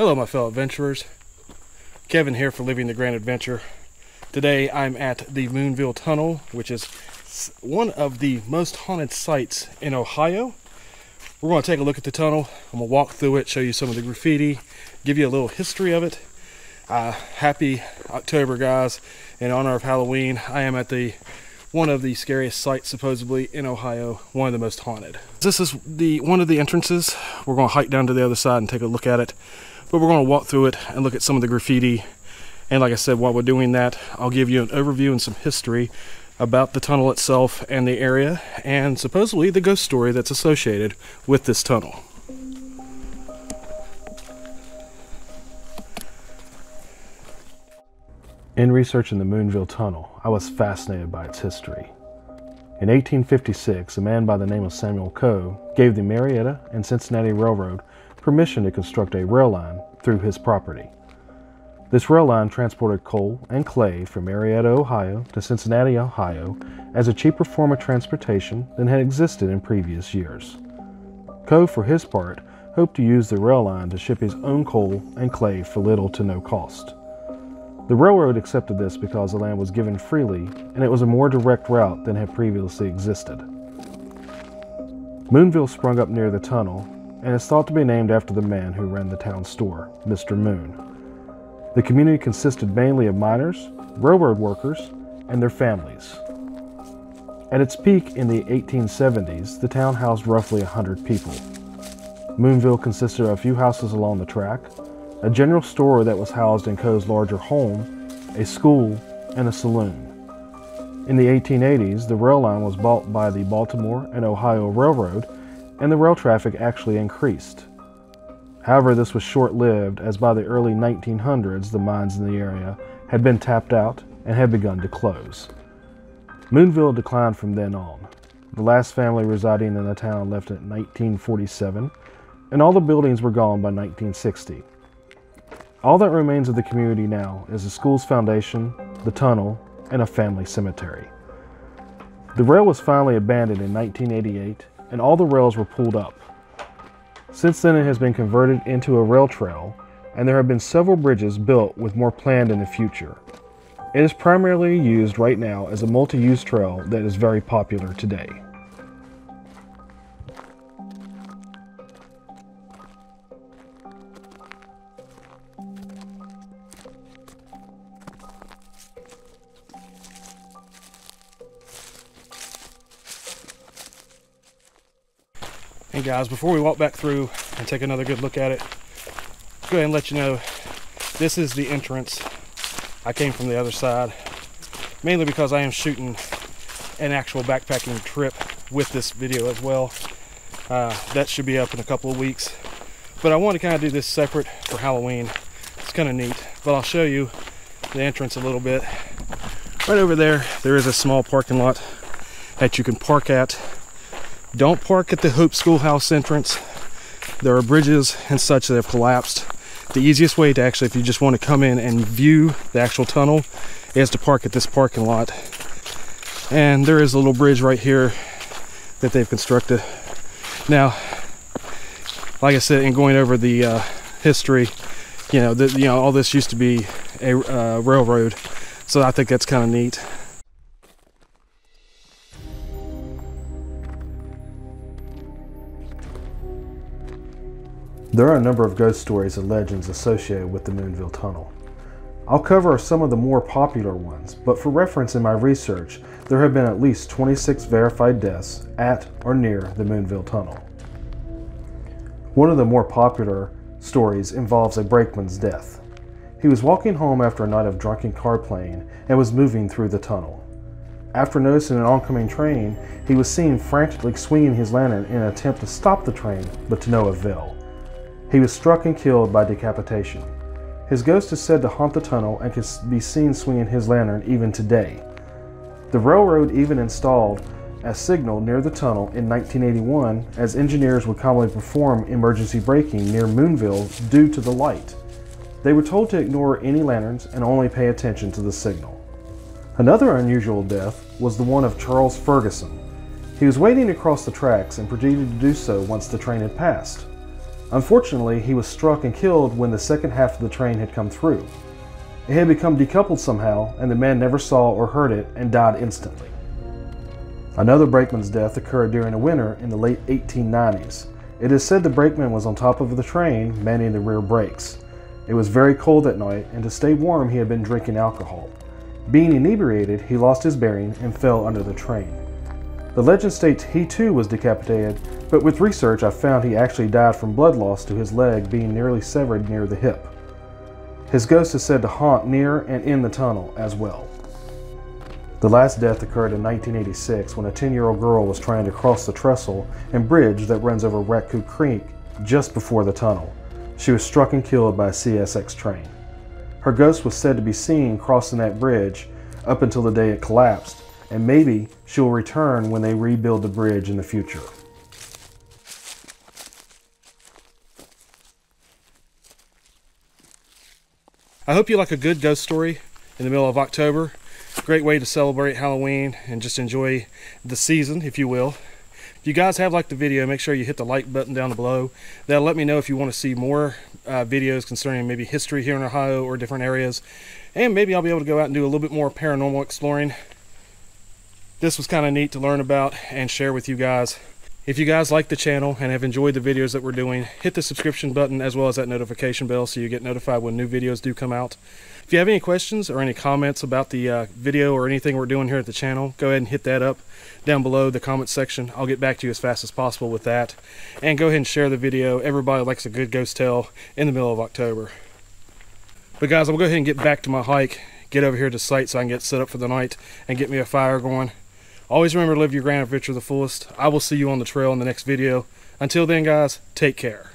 Hello, my fellow adventurers. Kevin here for Living the Grand Adventure. Today I'm at the Moonville Tunnel, which is one of the most haunted sites in Ohio. We're going to take a look at the tunnel. I'm going to walk through it, show you some of the graffiti, give you a little history of it. Uh, happy October, guys. In honor of Halloween, I am at the one of the scariest sites supposedly in Ohio, one of the most haunted. This is the one of the entrances. We're going to hike down to the other side and take a look at it. But we're going to walk through it and look at some of the graffiti. And like I said, while we're doing that, I'll give you an overview and some history about the tunnel itself and the area, and supposedly the ghost story that's associated with this tunnel. In researching the Moonville Tunnel, I was fascinated by its history. In 1856, a man by the name of Samuel Coe gave the Marietta and Cincinnati Railroad permission to construct a rail line through his property. This rail line transported coal and clay from Marietta, Ohio to Cincinnati, Ohio as a cheaper form of transportation than had existed in previous years. Coe, for his part, hoped to use the rail line to ship his own coal and clay for little to no cost. The railroad accepted this because the land was given freely and it was a more direct route than had previously existed. Moonville sprung up near the tunnel and is thought to be named after the man who ran the town store, Mr. Moon. The community consisted mainly of miners, railroad workers, and their families. At its peak in the 1870s, the town housed roughly 100 people. Moonville consisted of a few houses along the track, a general store that was housed in Coe's larger home, a school, and a saloon. In the 1880s, the rail line was bought by the Baltimore and Ohio Railroad and the rail traffic actually increased. However, this was short lived as by the early 1900s the mines in the area had been tapped out and had begun to close. Moonville declined from then on. The last family residing in the town left in 1947, and all the buildings were gone by 1960. All that remains of the community now is the school's foundation, the tunnel, and a family cemetery. The rail was finally abandoned in 1988 and all the rails were pulled up. Since then, it has been converted into a rail trail, and there have been several bridges built with more planned in the future. It is primarily used right now as a multi use trail that is very popular today. Hey guys, before we walk back through and take another good look at it, go ahead and let you know this is the entrance. I came from the other side, mainly because I am shooting an actual backpacking trip with this video as well. Uh, that should be up in a couple of weeks. But I want to kind of do this separate for Halloween. It's kind of neat, but I'll show you the entrance a little bit. Right over there, there is a small parking lot that you can park at don't park at the Hope Schoolhouse entrance. There are bridges and such that have collapsed. The easiest way to actually, if you just want to come in and view the actual tunnel, is to park at this parking lot. And there is a little bridge right here that they've constructed. Now, like I said, in going over the uh, history, you know, you know, all this used to be a uh, railroad, so I think that's kind of neat. There are a number of ghost stories and legends associated with the Moonville Tunnel. I'll cover some of the more popular ones, but for reference in my research, there have been at least 26 verified deaths at or near the Moonville Tunnel. One of the more popular stories involves a brakeman's death. He was walking home after a night of drunken car playing and was moving through the tunnel. After noticing an oncoming train, he was seen frantically swinging his lantern in an attempt to stop the train, but to no avail. He was struck and killed by decapitation. His ghost is said to haunt the tunnel and can be seen swinging his lantern even today. The railroad even installed a signal near the tunnel in 1981 as engineers would commonly perform emergency braking near Moonville due to the light. They were told to ignore any lanterns and only pay attention to the signal. Another unusual death was the one of Charles Ferguson. He was waiting across the tracks and proceeded to do so once the train had passed. Unfortunately, he was struck and killed when the second half of the train had come through. It had become decoupled somehow, and the man never saw or heard it and died instantly. Another brakeman's death occurred during a winter in the late 1890s. It is said the brakeman was on top of the train, manning the rear brakes. It was very cold that night, and to stay warm, he had been drinking alcohol. Being inebriated, he lost his bearing and fell under the train. The legend states he too was decapitated, but with research I found he actually died from blood loss to his leg being nearly severed near the hip. His ghost is said to haunt near and in the tunnel as well. The last death occurred in 1986 when a 10 year old girl was trying to cross the trestle and bridge that runs over Raccoon Creek just before the tunnel. She was struck and killed by a CSX train. Her ghost was said to be seen crossing that bridge up until the day it collapsed, and maybe she will return when they rebuild the bridge in the future. I hope you like a good ghost story in the middle of October. Great way to celebrate Halloween and just enjoy the season, if you will. If you guys have liked the video, make sure you hit the like button down below. That'll let me know if you want to see more uh, videos concerning maybe history here in Ohio or different areas. And maybe I'll be able to go out and do a little bit more paranormal exploring. This was kind of neat to learn about and share with you guys. If you guys like the channel and have enjoyed the videos that we're doing, hit the subscription button as well as that notification bell so you get notified when new videos do come out. If you have any questions or any comments about the uh, video or anything we're doing here at the channel, go ahead and hit that up down below the comment section. I'll get back to you as fast as possible with that. And go ahead and share the video. Everybody likes a good ghost tale in the middle of October. But guys, to go ahead and get back to my hike, get over here to site so I can get set up for the night and get me a fire going. Always remember to live your grand adventure the fullest. I will see you on the trail in the next video. Until then, guys, take care.